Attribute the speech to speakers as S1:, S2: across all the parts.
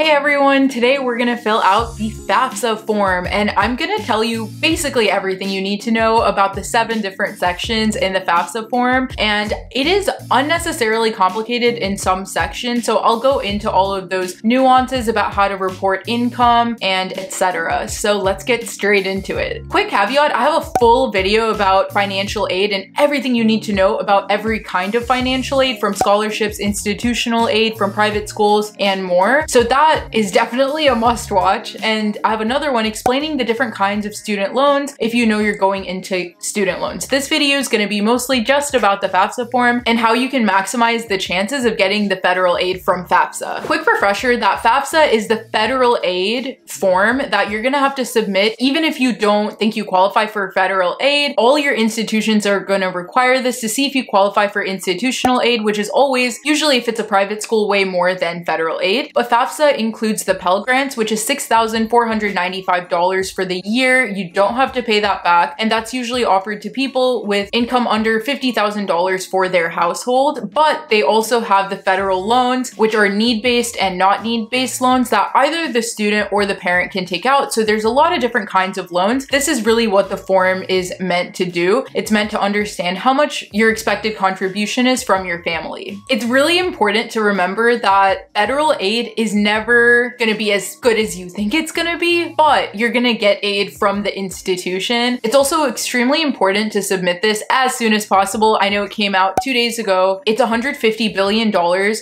S1: Hey everyone, today we're gonna fill out the FAFSA form and I'm gonna tell you basically everything you need to know about the seven different sections in the FAFSA form and it is unnecessarily complicated in some sections so I'll go into all of those nuances about how to report income and etc. So let's get straight into it. Quick caveat, I have a full video about financial aid and everything you need to know about every kind of financial aid from scholarships, institutional aid, from private schools and more. So that that is definitely a must watch. And I have another one explaining the different kinds of student loans if you know you're going into student loans. This video is going to be mostly just about the FAFSA form and how you can maximize the chances of getting the federal aid from FAFSA. Quick refresher that FAFSA is the federal aid form that you're going to have to submit even if you don't think you qualify for federal aid. All your institutions are going to require this to see if you qualify for institutional aid, which is always, usually if it's a private school, way more than federal aid. But FAFSA includes the Pell Grants, which is $6,495 for the year. You don't have to pay that back. And that's usually offered to people with income under $50,000 for their household. But they also have the federal loans, which are need-based and not need-based loans that either the student or the parent can take out. So there's a lot of different kinds of loans. This is really what the form is meant to do. It's meant to understand how much your expected contribution is from your family. It's really important to remember that federal aid is never never gonna be as good as you think it's gonna be, but you're gonna get aid from the institution. It's also extremely important to submit this as soon as possible. I know it came out two days ago. It's $150 billion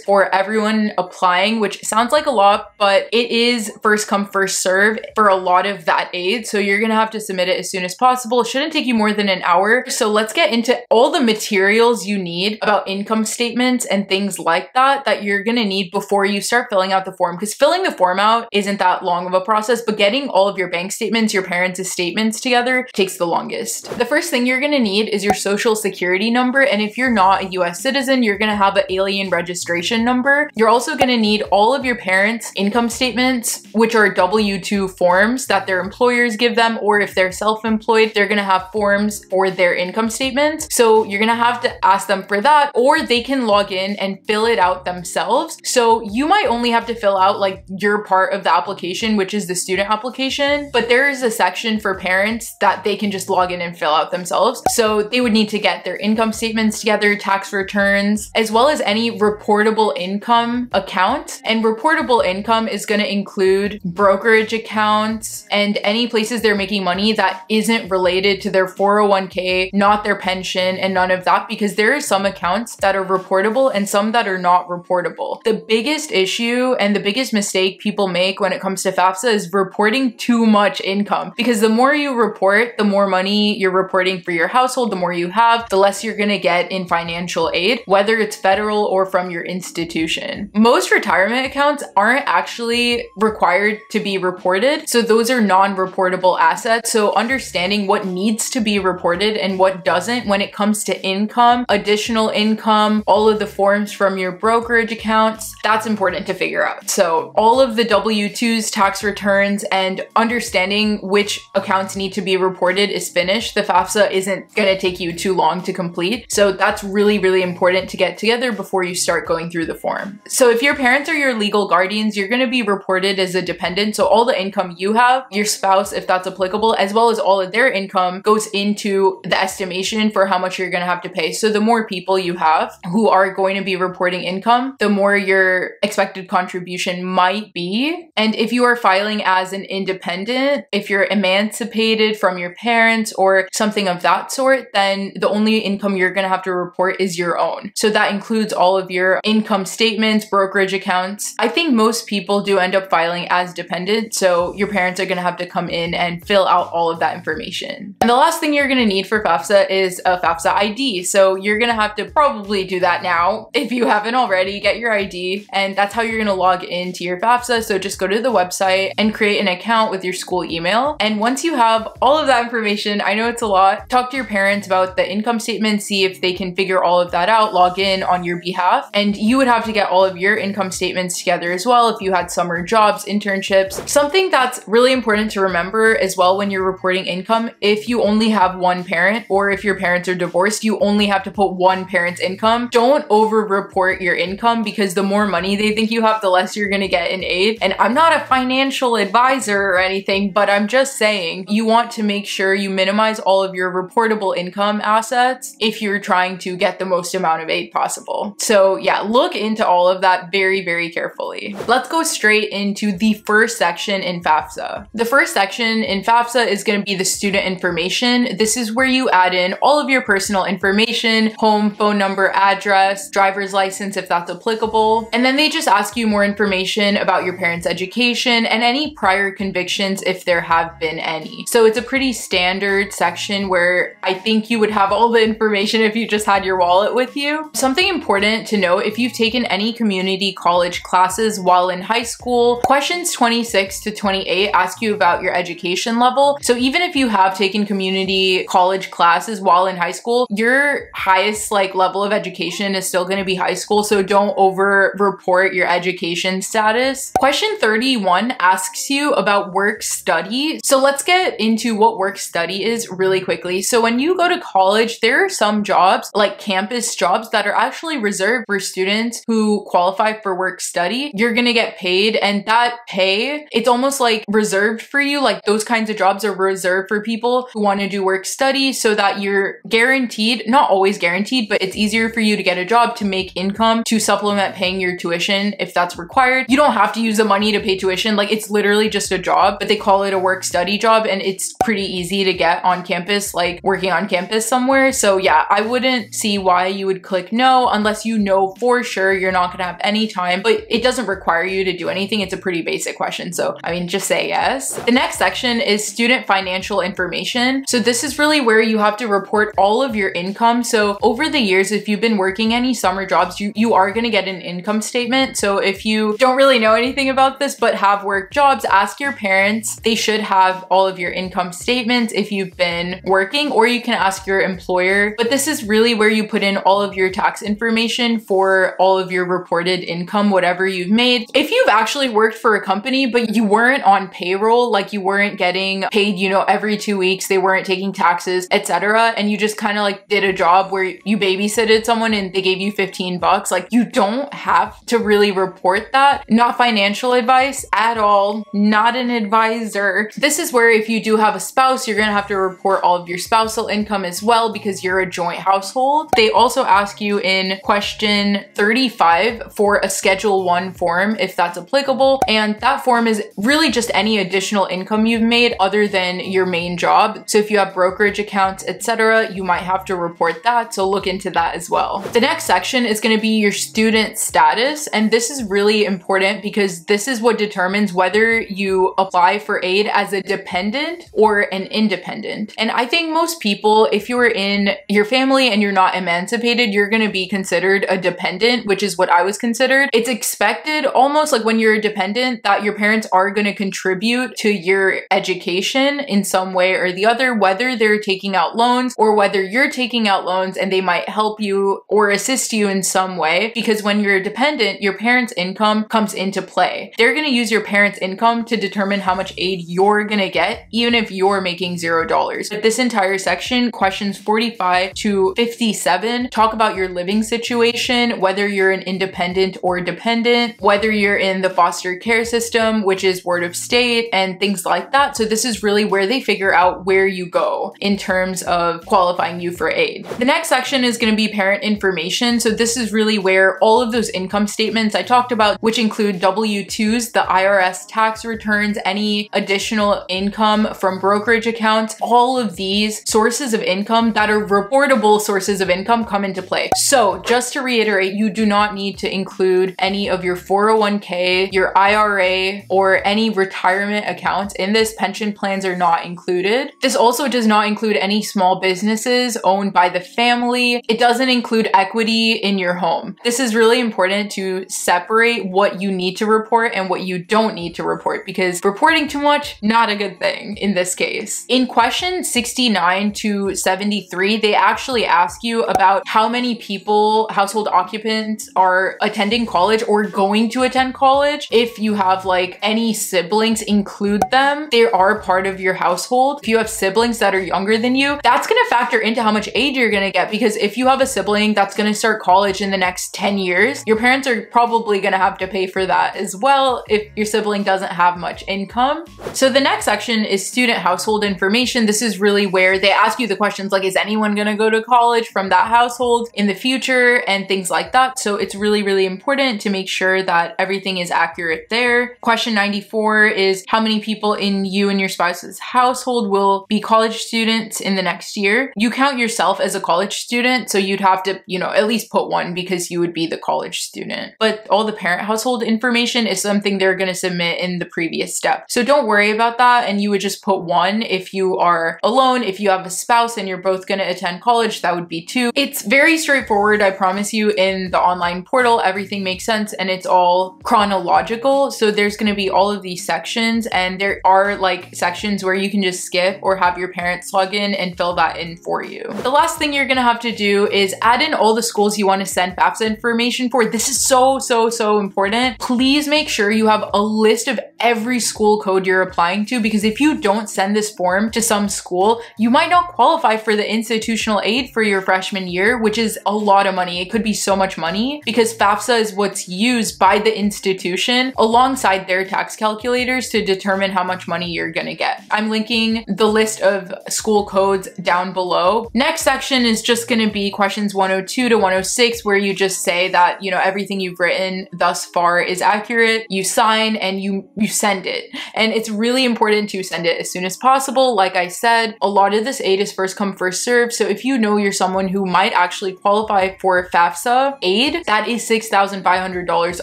S1: for everyone applying, which sounds like a lot, but it is first come, first serve for a lot of that aid. So you're gonna have to submit it as soon as possible. It shouldn't take you more than an hour. So let's get into all the materials you need about income statements and things like that that you're gonna need before you start filling out the form because filling the form out isn't that long of a process, but getting all of your bank statements, your parents' statements together takes the longest. The first thing you're gonna need is your social security number. And if you're not a US citizen, you're gonna have an alien registration number. You're also gonna need all of your parents' income statements, which are W-2 forms that their employers give them, or if they're self-employed, they're gonna have forms for their income statements. So you're gonna have to ask them for that, or they can log in and fill it out themselves. So you might only have to fill out like your part of the application, which is the student application, but there is a section for parents that they can just log in and fill out themselves. So they would need to get their income statements together, tax returns, as well as any reportable income account. And reportable income is gonna include brokerage accounts and any places they're making money that isn't related to their 401k, not their pension and none of that because there are some accounts that are reportable and some that are not reportable. The biggest issue and the biggest mistake people make when it comes to FAFSA is reporting too much income because the more you report, the more money you're reporting for your household, the more you have, the less you're gonna get in financial aid, whether it's federal or from your institution. Most retirement accounts aren't actually required to be reported, so those are non-reportable assets. So understanding what needs to be reported and what doesn't when it comes to income, additional income, all of the forms from your brokerage accounts, that's important to figure out. So all of the W-2s, tax returns, and understanding which accounts need to be reported is finished. The FAFSA isn't gonna take you too long to complete. So that's really, really important to get together before you start going through the form. So if your parents are your legal guardians, you're gonna be reported as a dependent. So all the income you have, your spouse, if that's applicable, as well as all of their income goes into the estimation for how much you're gonna have to pay. So the more people you have who are going to be reporting income, the more your expected contribution might be. And if you are filing as an independent, if you're emancipated from your parents or something of that sort, then the only income you're gonna have to report is your own. So that includes all of your income statements, brokerage accounts. I think most people do end up filing as dependent, so your parents are gonna have to come in and fill out all of that information. And the last thing you're gonna need for FAFSA is a FAFSA ID. So you're gonna have to probably do that now if you haven't already, get your ID, and that's how you're gonna log into your FAFSA. So just go to the website and create an account with your school email. And once you have all of that information, I know it's a lot, talk to your parents about the income statement, see if they can figure all of that out, log in on your behalf. And you would have to get all of your income statements together as well if you had summer jobs, internships. Something that's really important to remember as well when you're reporting income, if you only have one parent or if your parents are divorced, you only have to put one parent's income. Don't over report your income because the more money they think you have, the less you're gonna gonna get an aid. And I'm not a financial advisor or anything, but I'm just saying you want to make sure you minimize all of your reportable income assets if you're trying to get the most amount of aid possible. So yeah, look into all of that very, very carefully. Let's go straight into the first section in FAFSA. The first section in FAFSA is gonna be the student information. This is where you add in all of your personal information, home, phone number, address, driver's license if that's applicable. And then they just ask you more information about your parents' education and any prior convictions if there have been any. So it's a pretty standard section where I think you would have all the information if you just had your wallet with you. Something important to note, if you've taken any community college classes while in high school, questions 26 to 28 ask you about your education level. So even if you have taken community college classes while in high school, your highest like level of education is still gonna be high school. So don't over report your education status. Question 31 asks you about work study. So let's get into what work study is really quickly. So when you go to college, there are some jobs like campus jobs that are actually reserved for students who qualify for work study. You're gonna get paid and that pay, it's almost like reserved for you. Like those kinds of jobs are reserved for people who wanna do work study so that you're guaranteed, not always guaranteed, but it's easier for you to get a job to make income to supplement paying your tuition if that's required. You don't have to use the money to pay tuition. Like it's literally just a job, but they call it a work study job and it's pretty easy to get on campus, like working on campus somewhere. So yeah, I wouldn't see why you would click no unless you know for sure you're not gonna have any time, but it doesn't require you to do anything. It's a pretty basic question. So I mean, just say yes. The next section is student financial information. So this is really where you have to report all of your income. So over the years, if you've been working any summer jobs, you, you are gonna get an income statement. So if you don't really know anything about this, but have work jobs, ask your parents. They should have all of your income statements if you've been working, or you can ask your employer. But this is really where you put in all of your tax information for all of your reported income, whatever you've made. If you've actually worked for a company, but you weren't on payroll, like you weren't getting paid, you know, every two weeks, they weren't taking taxes, etc., and you just kind of like did a job where you babysitted someone and they gave you 15 bucks, like you don't have to really report that. Not financial advice at all, not an advisor. This is where if you do have a spouse, you're gonna have to report all of your spousal income as well because you're a joint household. They also ask you in question 35 for a schedule one form if that's applicable. And that form is really just any additional income you've made other than your main job. So if you have brokerage accounts, etc., you might have to report that. So look into that as well. The next section is gonna be your student status. And this is really important because this is what determines whether you apply for aid as a dependent or an independent. And I think most people, if you're in your family and you're not emancipated, you're gonna be considered a dependent, which is what I was considered. It's expected almost like when you're a dependent that your parents are gonna contribute to your education in some way or the other, whether they're taking out loans or whether you're taking out loans and they might help you or assist you in some way. Because when you're a dependent, your parents' income comes into play. They're gonna use your parents' income to determine how much aid you're gonna get, even if you're making zero dollars. But this entire section, questions 45 to 57, talk about your living situation, whether you're an independent or dependent, whether you're in the foster care system, which is ward of state, and things like that. So this is really where they figure out where you go in terms of qualifying you for aid. The next section is gonna be parent information. So this is really where all of those income statements I talked about, which include W-2s, the IRS tax returns, any additional income from brokerage accounts, all of these sources of income that are reportable sources of income come into play. So just to reiterate, you do not need to include any of your 401k, your IRA, or any retirement accounts in this. Pension plans are not included. This also does not include any small businesses owned by the family. It doesn't include equity in your home. This is really important to separate what you need to report and what you don't need to report because reporting too much, not a good thing in this case. In question 69 to 73, they actually ask you about how many people, household occupants are attending college or going to attend college. If you have like any siblings, include them. They are part of your household. If you have siblings that are younger than you, that's gonna factor into how much aid you're gonna get because if you have a sibling that's gonna start college in the next 10 years, your parents are probably gonna have to pay for that as well if your sibling doesn't have much income. So the next section is student household information. This is really where they ask you the questions like, is anyone gonna go to college from that household in the future and things like that. So it's really, really important to make sure that everything is accurate there. Question 94 is how many people in you and your spouse's household will be college students in the next year? You count yourself as a college student, so you'd have to, you know, at least put one because you would be the college student. But all the parent household information is something they're gonna submit in the previous step. So don't worry about that and you would just put one if you are alone. If you have a spouse and you're both gonna attend college, that would be two. It's very straightforward, I promise you, in the online portal, everything makes sense and it's all chronological. So there's gonna be all of these sections and there are like sections where you can just skip or have your parents log in and fill that in for you. The last thing you're gonna have to do is add in all the schools you wanna send FAFSA information for. This is so, so, so important. Please make sure you have a list of every school code you're applying to because if you don't send this form to some school, you might not qualify for the institutional aid for your freshman year, which is a lot of money. It could be so much money because FAFSA is what's used by the institution alongside their tax calculators to determine how much money you're gonna get. I'm linking the list of school codes down below. Next section is just gonna be questions 102 to 106 where you just say that, you know, everything you've written thus far is accurate. You sign and you, you send it. And it's really important to send it as soon as possible. Like I said, a lot of this aid is first come, first serve. So if you know you're someone who might actually qualify for FAFSA aid, that is $6,500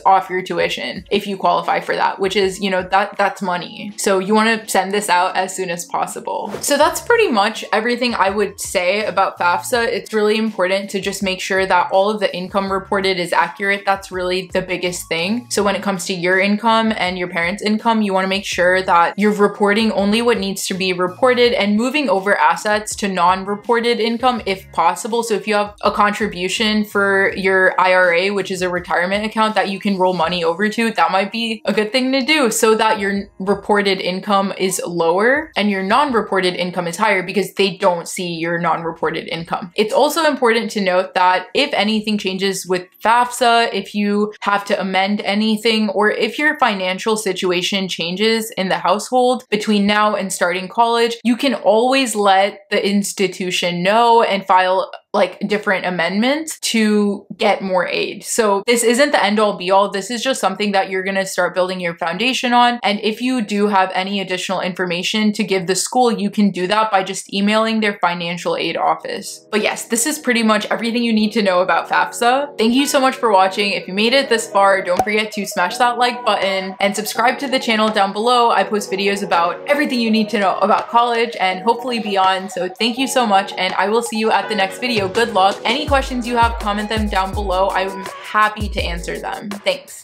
S1: off your tuition if you qualify for that, which is, you know, that that's money. So you want to send this out as soon as possible. So that's pretty much everything I would say about FAFSA. It's really important to just make sure that all of the income reported is accurate. That's really the biggest thing. So when it comes to your income and your parents' income, you want to make sure that you're reporting only what needs to be reported and moving over assets to non-reported income if possible. So if you have a contribution for your IRA, which is a retirement account that you can roll money over to, that might be a good thing to do so that your reported income is lower and your non-reported income is higher because they don't see your non-reported income. It's also important to note that if anything changes with FAFSA, if you have to amend anything, or if your financial situation changes in the household between now and starting college, you can always let the institution know and file like different amendments to get more aid. So this isn't the end all be all. This is just something that you're going to start building your foundation on. And if you do have any additional information to give the school, you can do that by just emailing their financial aid office. But yes, this is pretty much everything you need to know about FAFSA. Thank you so much for watching. If you made it this far, don't forget to smash that like button and subscribe to the channel down below. I post videos about everything you need to know about college and hopefully beyond. So thank you so much and I will see you at the next good luck. Any questions you have, comment them down below. I'm happy to answer them. Thanks.